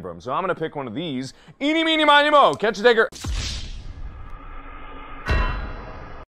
So I'm gonna pick one of these. Eeny, meeny, miny, mo. Catch a taker.